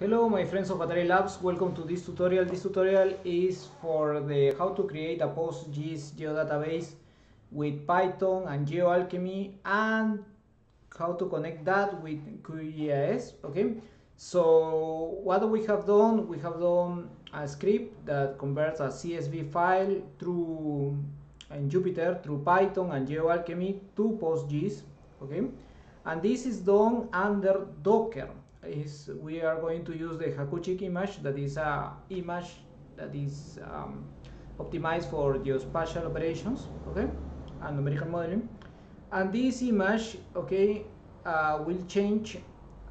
Hello my friends of Hatari Labs, welcome to this tutorial. This tutorial is for the how to create a PostGIS geodatabase with Python and GeoAlchemy and how to connect that with QGIS, okay? So what we have done, we have done a script that converts a CSV file through in Jupyter through Python and GeoAlchemy to PostGIS, okay? And this is done under Docker is we are going to use the Hakuchik image that is a image that is um, optimized for geospatial operations okay and numerical modeling. And this image okay uh, will change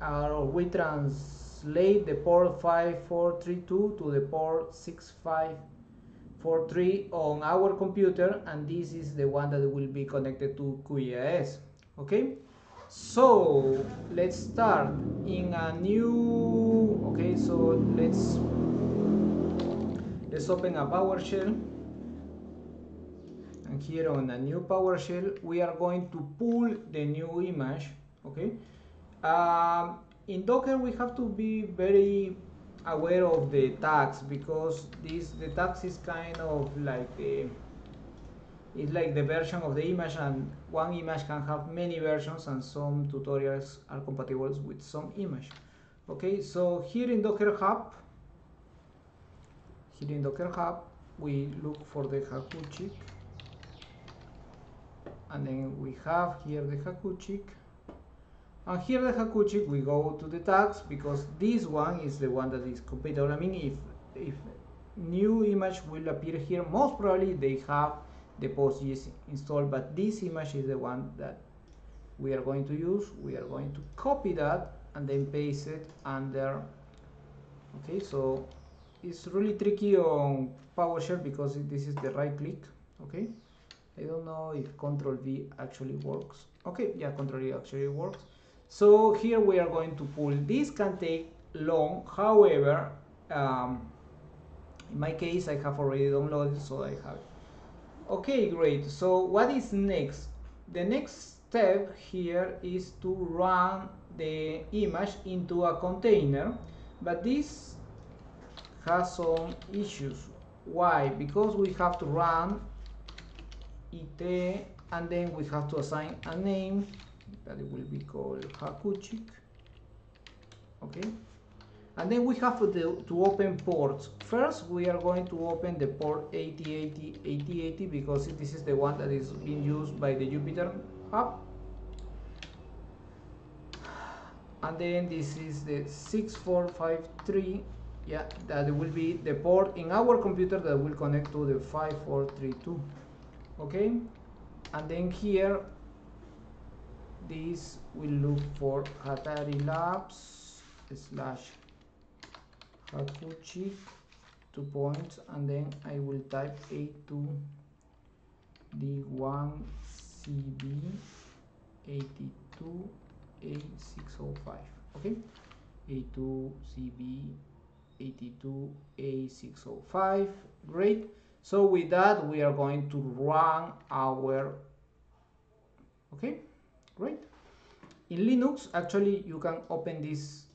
uh, or we translate the port 5432 to the port 6543 on our computer and this is the one that will be connected to QGIS okay so let's start in a new okay so let's let's open a PowerShell and here on a new PowerShell we are going to pull the new image okay? Um, in Docker we have to be very aware of the tags because this the tags is kind of like the it's like the version of the image and one image can have many versions and some tutorials are compatible with some image. Okay so here in docker hub here in docker hub we look for the hakuchik and then we have here the hakuchik and here the hakuchik we go to the tags because this one is the one that is compatible. I mean if if new image will appear here most probably they have the PostGIS installed, but this image is the one that we are going to use. We are going to copy that and then paste it under. Okay, so it's really tricky on PowerShell because this is the right click. Okay, I don't know if Control V actually works. Okay, yeah, Control V actually works. So here we are going to pull. This can take long, however, um, in my case I have already downloaded, so I have. Okay, great. So what is next? The next step here is to run the image into a container, but this has some issues. Why? Because we have to run it and then we have to assign a name that it will be called Hakuchik. Okay and then we have to, to open ports. First we are going to open the port 8080 8080 because this is the one that is being used by the Jupyter hub. And then this is the 6453 yeah that will be the port in our computer that will connect to the 5432 okay? And then here this will look for Hatari Labs slash Hakuchi two points and then I will type A2 D1 CB 82 A605 okay? A2 CB 82 A605 great. So with that we are going to run our okay? Great. In Linux actually you can open this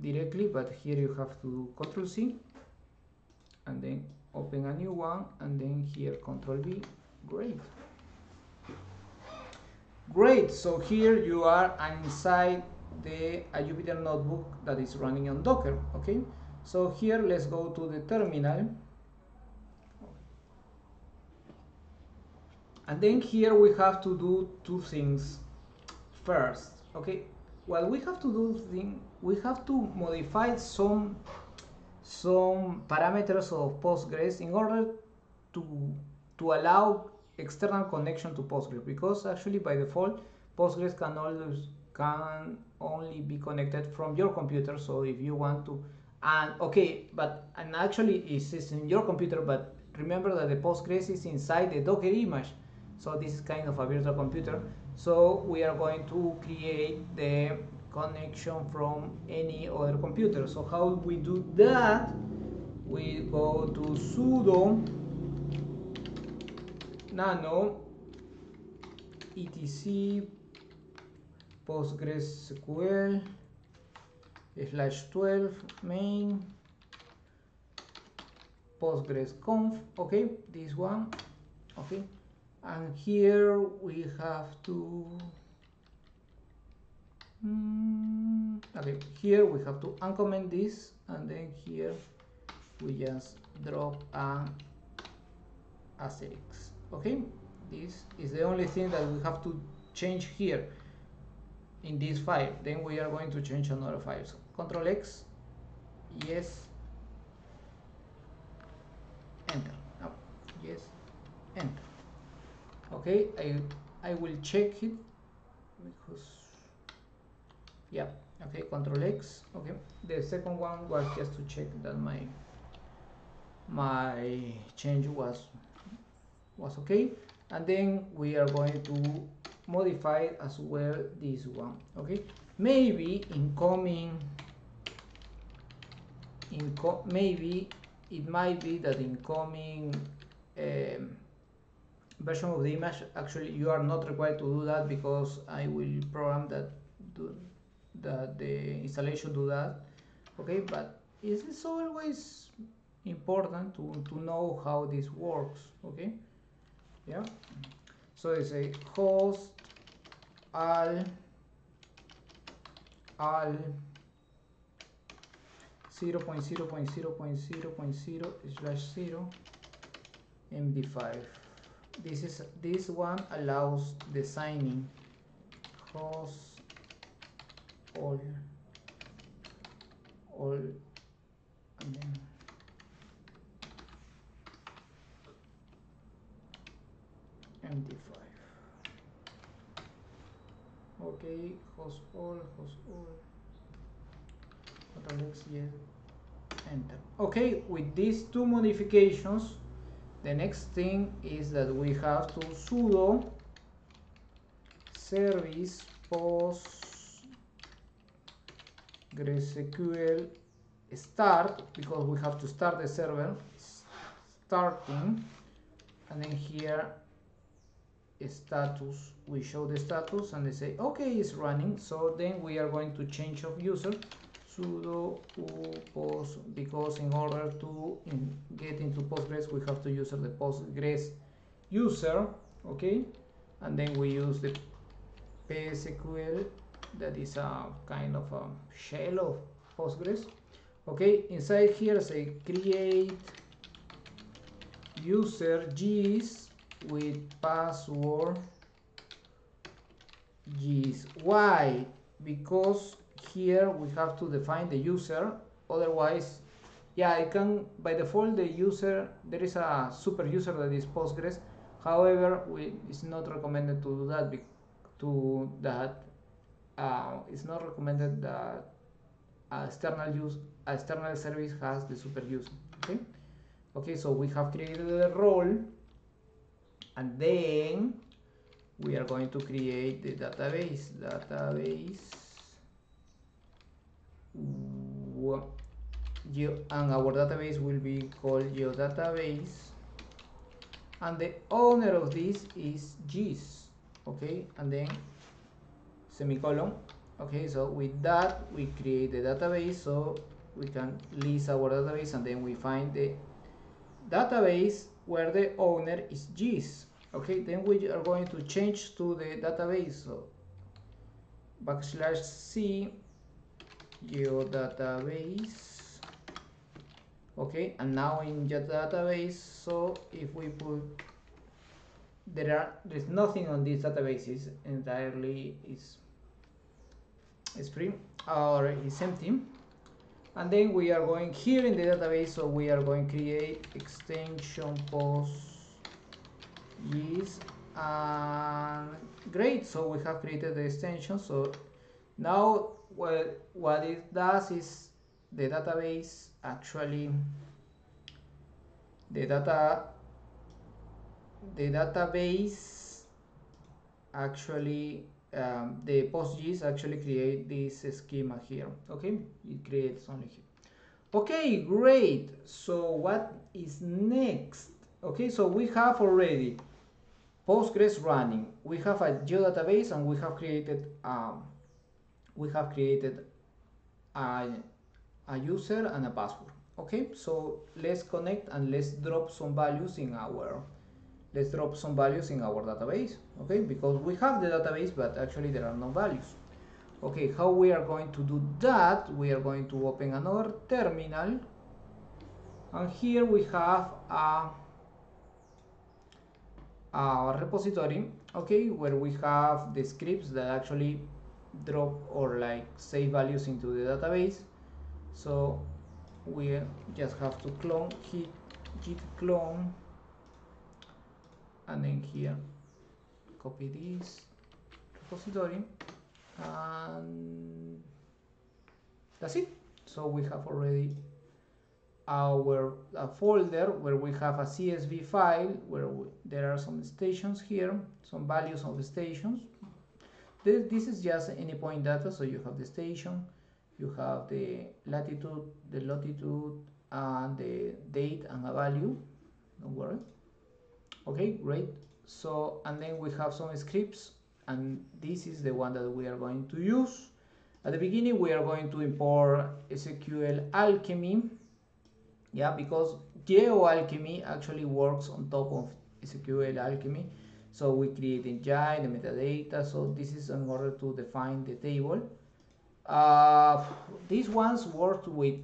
directly but here you have to do control C and then open a new one and then here control V great. Great so here you are inside the a Jupyter notebook that is running on Docker okay? So here let's go to the terminal. And then here we have to do two things. First okay well we have to do thing we have to modify some some parameters of Postgres in order to to allow external connection to Postgres because actually by default Postgres can always can only be connected from your computer. So if you want to and okay but and actually it's in your computer but remember that the Postgres is inside the Docker image. So this is kind of a virtual computer. So we are going to create the connection from any other computer. So how we do that? We go to sudo nano etc postgresql slash 12 main postgres conf okay this one. Okay. And here we have to mm, okay here we have to uncomment this and then here we just drop a asterisk okay? This is the only thing that we have to change here in this file. Then we are going to change another file. So control x yes enter. Yes enter. Okay I I will check it because yeah okay control X. Okay. The second one was just to check that my my change was was okay. And then we are going to modify as well this one. Okay. Maybe incoming inco maybe it might be that incoming um, version of the image actually you are not required to do that because I will program that that the installation do that okay? But it's always important to, to know how this works okay? Yeah? So it's a host al al 0 0.0.0.0 slash 0 md5 this is this one allows the signing host all all and then MD5 host all host all yes enter. Okay with these two modifications the next thing is that we have to sudo service PostgreSQL start because we have to start the server starting and then here status we show the status and they say okay it's running. So then we are going to change of user sudo post because in order to in get into Postgres we have to use the Postgres user okay? And then we use the PSQL that is a kind of a shell of Postgres okay? Inside here say create user gis with password gis why because here we have to define the user otherwise yeah I can by default the user there is a super user that is Postgres. However we, it's not recommended to do that to that uh, it's not recommended that external use external service has the super user okay? Okay so we have created a role and then we are going to create the database. Database. And our database will be called geodatabase. And the owner of this is gis okay? And then semicolon okay? So with that we create the database. So we can list our database and then we find the database where the owner is gis. Okay then we are going to change to the database. So backslash c your database okay and now in your database so if we put there are there's nothing on this database is entirely is is free. Or is empty and then we are going here in the database so we are going to create extension post is and great. So we have created the extension. So now well, what it does is the database actually the data the database actually um, the PostGIS actually create this schema here okay? It creates only here. Okay great. So what is next? Okay so we have already Postgres running. We have a geodatabase and we have created um, we have created a, a user and a password okay? So let's connect and let's drop some values in our let's drop some values in our database okay? Because we have the database but actually there are no values. Okay how we are going to do that? We are going to open another terminal. And here we have a, a repository okay? Where we have the scripts that actually drop or like save values into the database. So we just have to clone git, git clone and then here copy this repository and that's it. So we have already our folder where we have a CSV file where we, there are some stations here some values of the stations. This, this is just any point data. So you have the station you have the latitude the longitude and the date and a value. Don't worry okay great. So and then we have some scripts and this is the one that we are going to use. At the beginning we are going to import SQL Alchemy. Yeah because GeoAlchemy actually works on top of SQL Alchemy. So we create the engine the metadata. So this is in order to define the table. Uh, these ones work with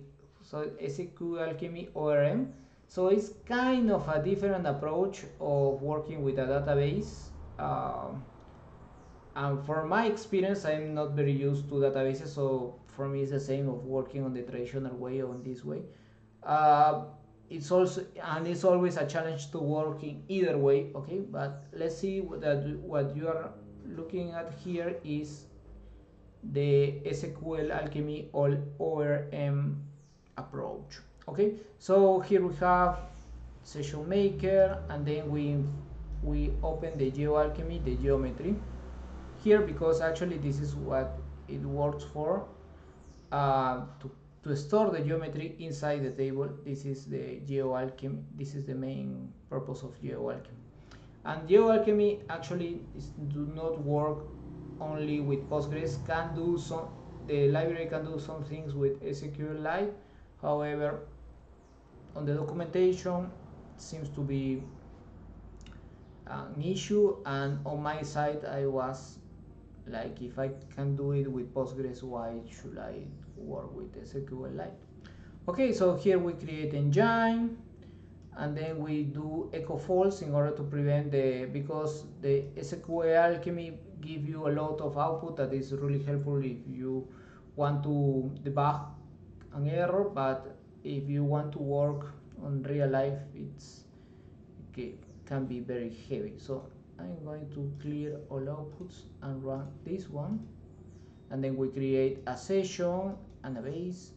so SQL Alchemy ORM so it's kind of a different approach of working with a database um, and for my experience I'm not very used to databases so for me it's the same of working on the traditional way or on this way. Uh, it's also and it's always a challenge to work in either way okay? But let's see what, that, what you are looking at here is the SQL Alchemy or ORM approach okay so here we have session maker and then we we open the GeoAlchemy the geometry. Here because actually this is what it works for uh, to, to store the geometry inside the table this is the GeoAlchemy this is the main purpose of GeoAlchemy. And GeoAlchemy actually is, do not work only with Postgres can do some the library can do some things with SQLite however on the documentation seems to be an issue and on my side I was like if I can do it with Postgres why should I work with SQLite okay so here we create engine and then we do echo false in order to prevent the because the SQL alchemy give you a lot of output that is really helpful if you want to debug an error but if you want to work on real life it's it can be very heavy. So I'm going to clear all outputs and run this one. And then we create a session and a base.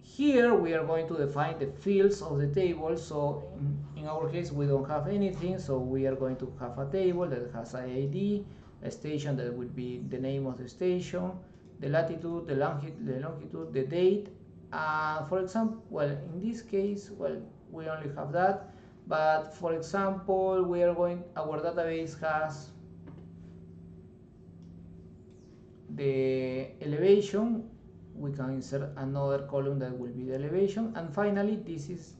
Here we are going to define the fields of the table. So in, in, our case we don't have anything. So we are going to have a table that has a ID a station that would be the name of the station the latitude the longitude the, longitude, the date uh, for example well in this case well we only have that but for example we are going our database has the elevation. We can insert another column that will be the elevation. And finally this is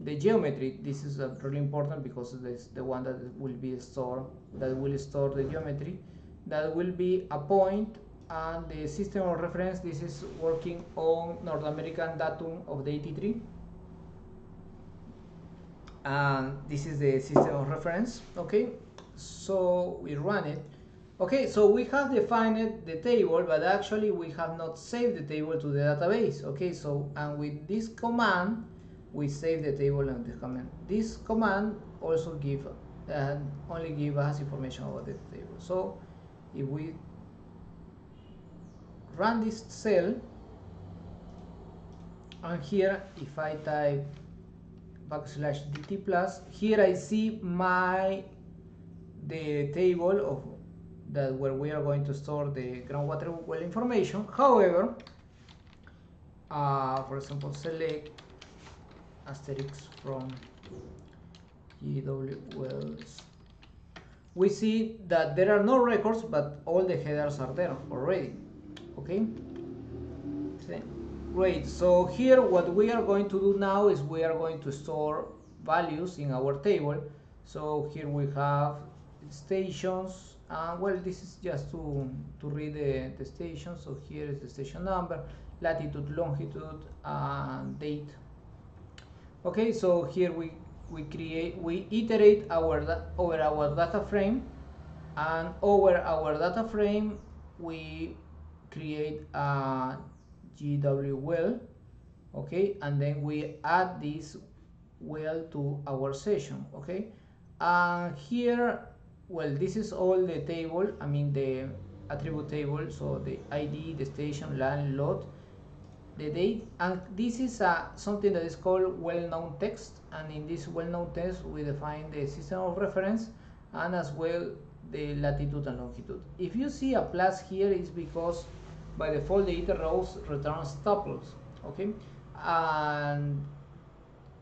the geometry. This is uh, really important because this is the one that will be stored that will store the geometry. That will be a point and the system of reference this is working on North American datum of the 83 and this is the system of reference okay? So we run it. Okay so we have defined the table but actually we have not saved the table to the database okay? So and with this command we save the table and the command. This command also give uh, only give us information about the table. So if we run this cell and here if I type backslash dt plus here I see my the table of that where we are going to store the groundwater well information. However uh, for example select asterisk from GW wells we see that there are no records but all the headers are there already okay? Great. So here what we are going to do now is we are going to store values in our table. So here we have stations and well this is just to to read the, the station so here is the station number latitude longitude and date. Okay so here we we create we iterate our over our data frame. And over our data frame we create a GW well okay? And then we add this well to our session okay? And here well this is all the table I mean the attribute table so the ID the station land lot the date. And this is a, something that is called well-known text. And in this well-known text we define the system of reference and as well the latitude and longitude if you see a plus here, it's because by default the iterrows returns tuples okay? And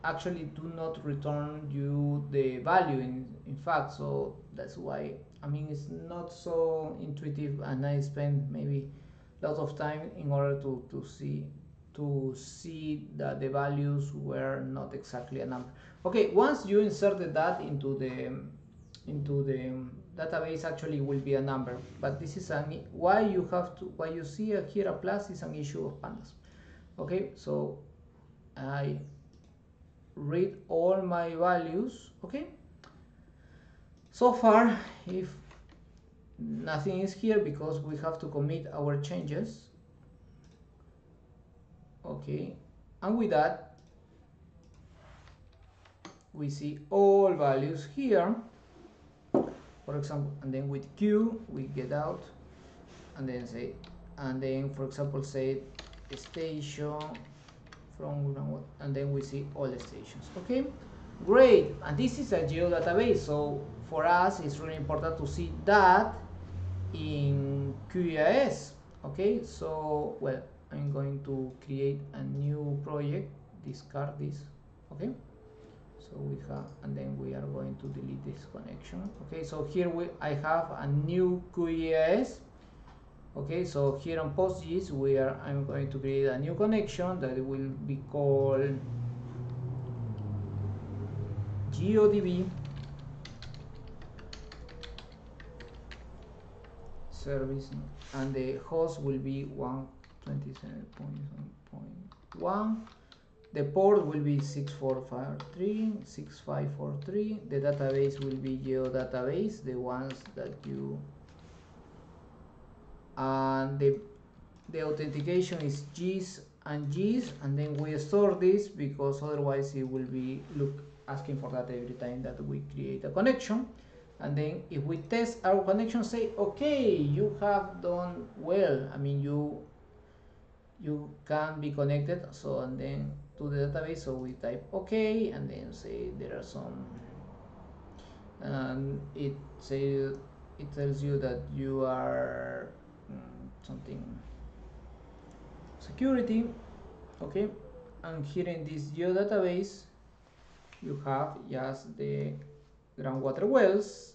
actually do not return you the value in, in fact so that's why I mean it's not so intuitive and I spend maybe lots of time in order to, to see to see that the values were not exactly a number. Okay once you inserted that into the into the database actually will be a number. But this is an why you have to why you see here a plus is an issue of pandas. Okay so I read all my values okay? So far if nothing is here because we have to commit our changes okay? And with that we see all values here for example and then with q we get out and then say and then for example say station from and then we see all the stations okay? Great and this is a geodatabase so for us it's really important to see that in QGIS okay? So well I'm going to create a new project discard this okay so we have and then we are going to delete this connection. Okay so here we I have a new QGIS okay so here on PostGIS we are I'm going to create a new connection that will be called GeoDB service and the host will be 127.1 the port will be 6453 6543 the database will be geodatabase the ones that you and the the authentication is GIS and GIS and then we store this because otherwise it will be look asking for that every time that we create a connection. And then if we test our connection say okay you have done well. I mean you you can be connected. So and then to the database so we type okay and then say there are some and it say it tells you that you are um, something security okay and here in this geodatabase you have just the groundwater wells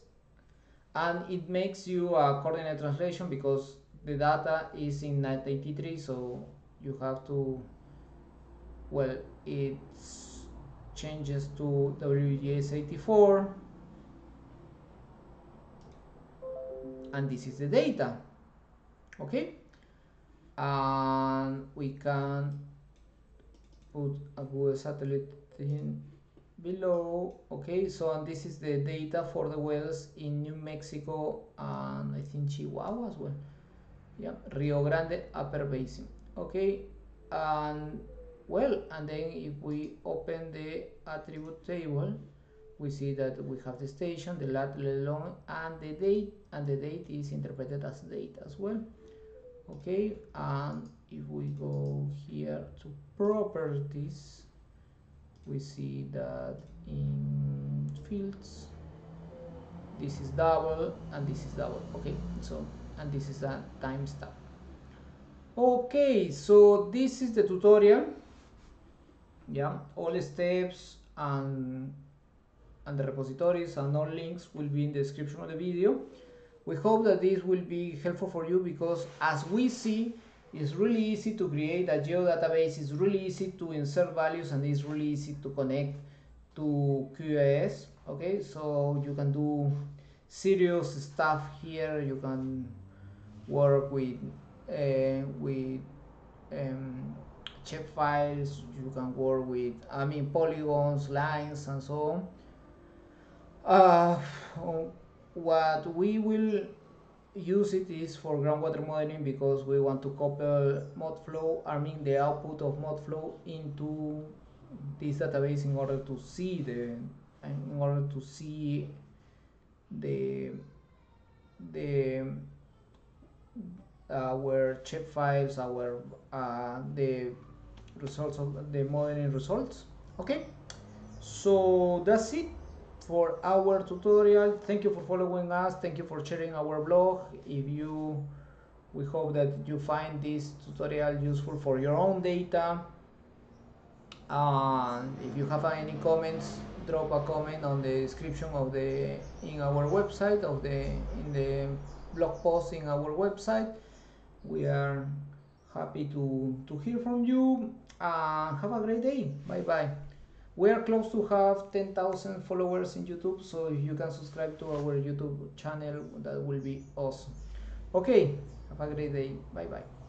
and it makes you a coordinate translation because the data is in 1983 so you have to well it changes to WGS 84 and this is the data. Okay? And we can put a Google satellite in below. Okay? So and this is the data for the wells in New Mexico and I think Chihuahua as well. Yeah Rio Grande upper basin. Okay? And well and then if we open the attribute table we see that we have the station the lat long and the date and the date is interpreted as date as well. Okay and if we go here to properties we see that in fields this is double and this is double. Okay so and this is a timestamp. Okay so this is the tutorial yeah all steps and and the repositories and all links will be in the description of the video. We hope that this will be helpful for you because as we see it's really easy to create a geodatabase it's really easy to insert values and it's really easy to connect to QGIS okay? So you can do serious stuff here. You can work with uh, with um, shape files you can work with I mean polygons lines and so on. Uh, what we will use it is for groundwater modeling because we want to couple ModFlow I mean the output of ModFlow into this database in order to see the in order to see the the our shape files our uh, the results of the modeling results. Okay? So that's it for our tutorial. Thank you for following us. Thank you for sharing our blog. If you we hope that you find this tutorial useful for your own data. And if you have any comments drop a comment on the description of the in our website of the in the blog post in our website. We are happy to to hear from you and have a great day. Bye bye we are close to have 10,000 followers in YouTube so if you can subscribe to our YouTube channel that will be awesome. Okay have a great day. Bye bye